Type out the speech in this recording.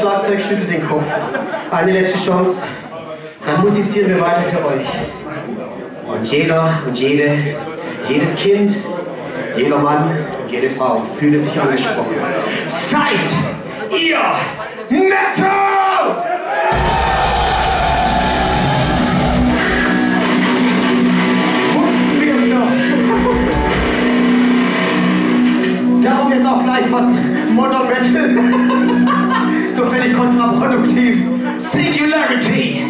Schlagzeug schüttelt den Kopf. Eine letzte Chance, dann musizieren wir weiter für euch. Und jeder und jede, jedes Kind, jeder Mann und jede Frau fühlt sich angesprochen. Seid ihr Metal! Darum jetzt auch gleich was Modern singularity.